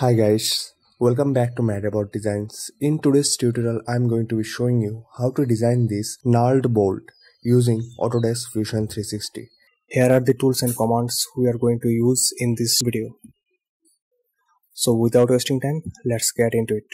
Hi guys, welcome back to MAD About Designs. In today's tutorial, I'm going to be showing you how to design this knurled bolt using Autodesk Fusion 360. Here are the tools and commands we are going to use in this video. So without wasting time, let's get into it.